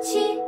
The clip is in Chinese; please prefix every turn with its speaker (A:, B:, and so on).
A: 起